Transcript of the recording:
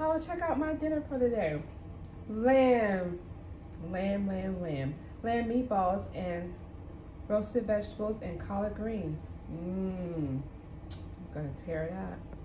Oh, check out my dinner for the day. Lamb, lamb, lamb, lamb. Lamb meatballs and roasted vegetables and collard greens. Mmm, I'm gonna tear it up.